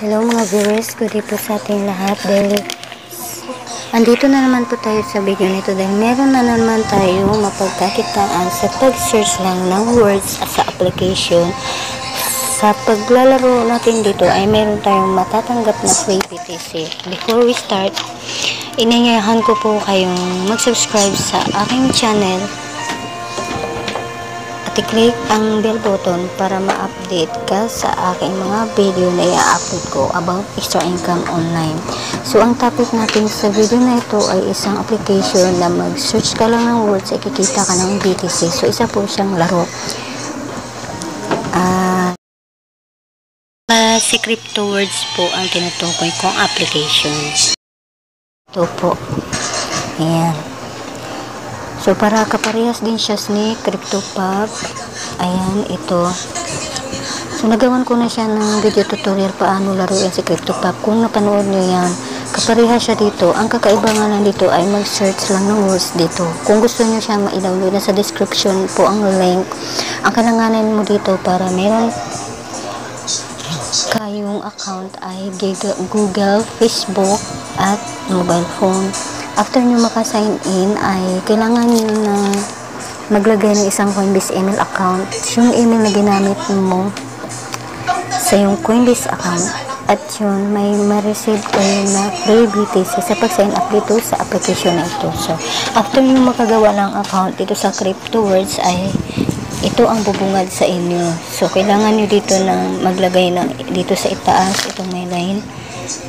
Hello mga viewers, good day po sa ating lahat dahil andito na naman po tayo sa video nito dahil meron na naman tayo mapagkakitaan sa pag-search lang ng words sa application. Sa paglalaro natin dito ay meron tayong matatanggap na free PTC before we start inanyayahan ko po kayong mag-subscribe sa aking channel at i-click ang bell button para ma-update ka sa aking mga video na i-upload ko about extra income online. So, ang topic natin sa video na ito ay isang application na mag-search ka lang ng words ay kikita ka ng BTC. So, isa po siyang laro. Ah... Uh, si crypto words po ang tinutukoy kong application. Ito po. Ayan. So, para kaparehas din siya ni CryptoPub. Ayan, ito. So, nagawan ko na siya ng video tutorial paano laruin si CryptoPub. Kung napanood nyo yan, kaparehas siya dito. Ang kakaiba nga lang dito ay mag-search lang ng words dito. Kung gusto nyo siya ma-download, nasa description po ang link. Ang kalanganan mo dito para meron kayong account ay Google, Facebook, at mobile phone after nyo maka-sign in ay kailangan nyo na maglagay ng isang Coinbase email account. Yung email na ginamit mo sa yung Coinbase account at yun may ma-receive kayo na free BTC sa pag-sign up dito sa application na ito. So after nyo makagawa ng account dito sa CryptoWords ay ito ang bubungad sa inyo. So kailangan nyo dito na maglagay ng dito sa itaas itong may line.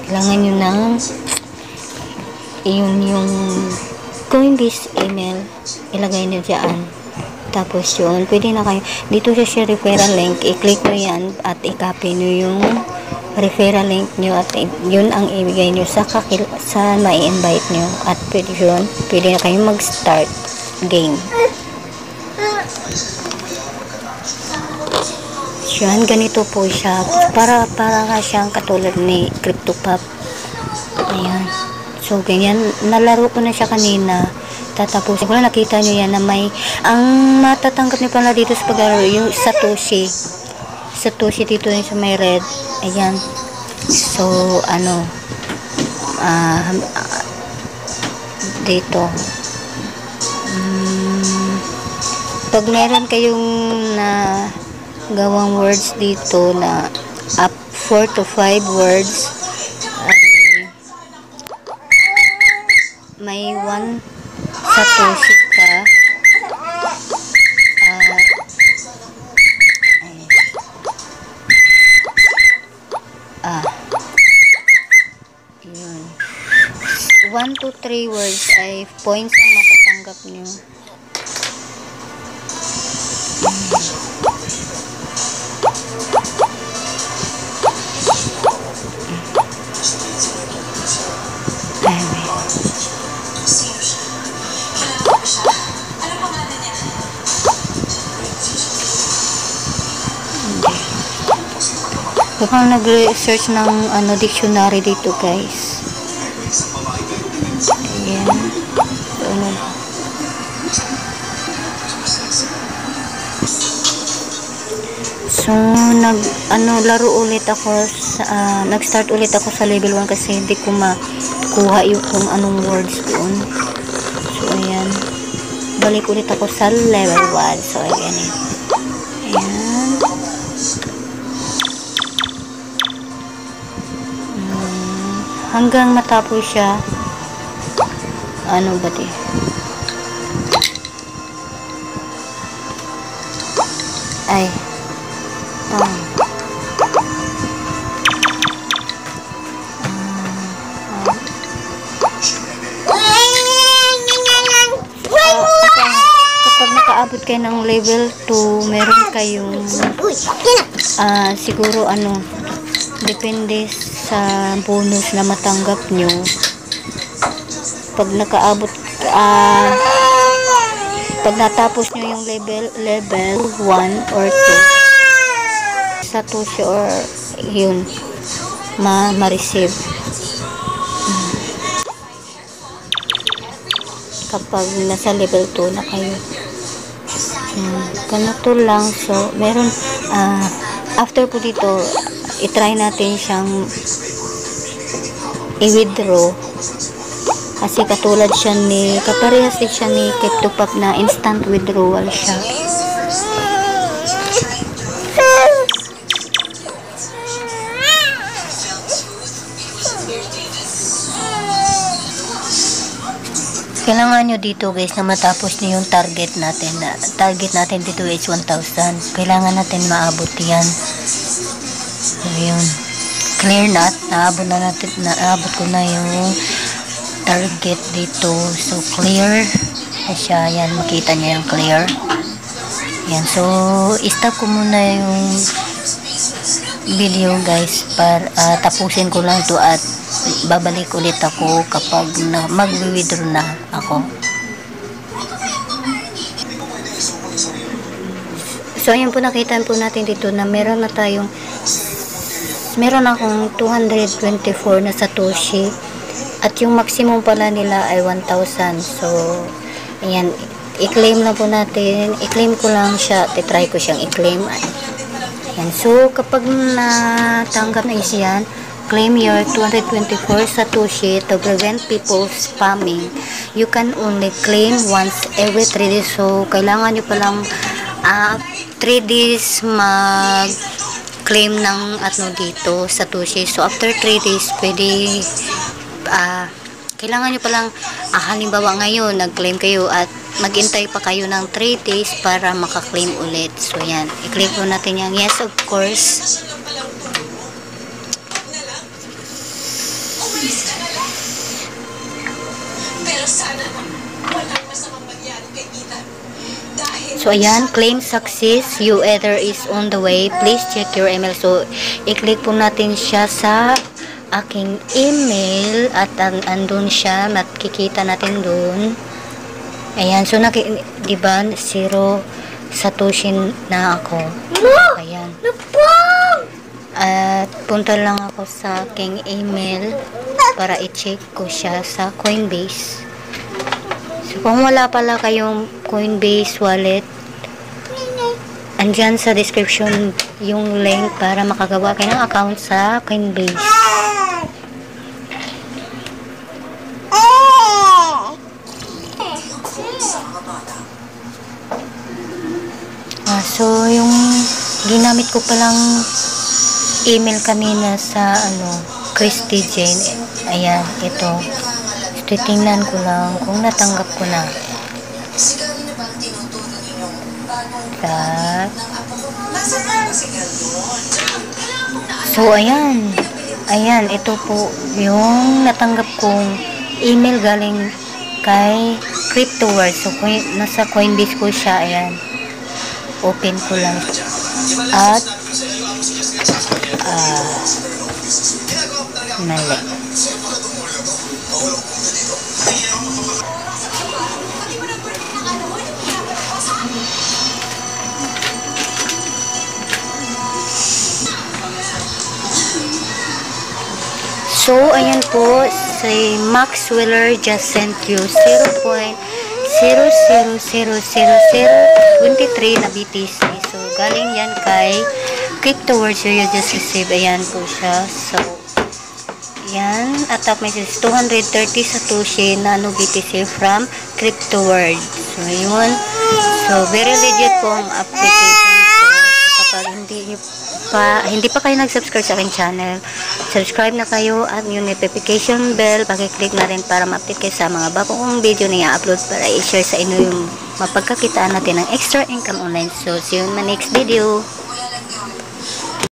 Kailangan nyo ng yun yung Coinbase email ilagay nyo dyan. Tapos yun pwede na kayo. Dito sa share referral link. I-click nyo yan at i-copy nyo yung referral link nyo at yun ang ibigay nyo sa, kakil sa mai-invite nyo at pwede yun pwede na kayo mag-start game. Yan ganito po siya. Para para siyang katulad ni CryptoPub ayan So, ganyan. Nalaro ko na siya kanina. Tatapos. Kung nakita nyo yan na may, ang matatanggap niyo pala dito sa paglaro, yung Satoshi. Satoshi dito yung sa may red. Ayan. So, ano, ah, uh, dito. Um, pag meron kayong na gawang words dito na up 4 to 5 words may one satoshi ka. Uh, ah. Yun. 1 to 3 words ay points ang matatanggap nyo Baka nag-research ng ano, dictionary dito guys. Ayan. Ano. So, nag, ano, laro ulit ako sa, uh, nag-start ulit ako sa level 1 kasi hindi ko makuha yung kung anong words doon. So, ayan. Balik ulit ako sa level 1. So, ayan. Ayan. Hanggang matapos siya ano ba di ay um, nakaabot kayo ng level 2, meron kayong uh, siguro ano depende sa bonus na matanggap nyo pag nakaabot uh, pag natapos nyo yung level level 1 or 2 sa tusyo or yun ma ma-receive kapag nasa level 2 na kayo hmm. ganito lang so meron uh, after po dito itry natin siyang i-withdraw. Kasi katulad siya ni kaparehas din siya ni Keptopap na instant withdrawal siya. Kailangan nyo dito guys na matapos nyo yung target natin na target natin dito is 1,000 kailangan natin maabot yan. So yun clear na naabot na natin naabot ko na yung target dito. So clear na siya. Yan makita niya yung clear. Yan so stop ko muna yung video guys para ah, tapusin ko lang to at babalik ulit ako kapag na, mag-withdraw na ako. So ayun po nakita po natin dito na meron na tayong meron akong 224 na satoshi at yung maximum pala nila ay 1,000 so ayan i-claim na po natin i-claim ko lang siya titry ko siyang i-claim yan. So, kapag natanggap na is yan, claim your 224 Satoshi to prevent people spamming. You can only claim once every 3 days. So, kailangan nyo palang uh, 3 days mag claim ng ano dito, Satoshi. So, after 3 days, pwede ah kailangan nyo palang ah, halimbawa ngayon, nag-claim kayo at maghintay pa kayo ng 3 days para makaklaim ulit. So, yan. I-click po natin yung yes, of course. So, ayan, claim success. You either is on the way. Please check your email. So, i-click po natin siya sa aking email at an andun siya. Makikita natin dun. Ayan, so naki, di ba, zero satoshi na ako. Ayan. At punta lang ako sa aking email para i-check ko siya sa Coinbase. So, kung wala pala kayong Coinbase wallet, andyan sa description yung link para makagawa kayo ng account sa Coinbase. Ah, so, yung ginamit ko palang email kanina sa ano, Christy Jane. Ayan, ito. Titingnan ko lang kung natanggap ko na. At, so, ayan. Ayan, ito po yung natanggap kong email galing kay CryptoWorld. So, coin, nasa Coinbase ko siya. Ayan. Open ko lang. At, ah, mali. So, ayan po, si Max Wheeler just sent you 0.0000023 na BTC. So, galing yan kay CryptoWords you just receive. Ayan po siya. So, yan. At top message 230 Satoshi Nano BTC from CryptoWords. So, yun. So, very legit po ang application. So, kapag hindi pa, hindi pa kayo nag-subscribe sa aking channel, subscribe na kayo at yung notification bell, pakiclick na rin para ma-update kayo sa mga bagong video na i-upload para i-share sa inyo yung mapagkakitaan natin ng extra income online. So, see you in my next video.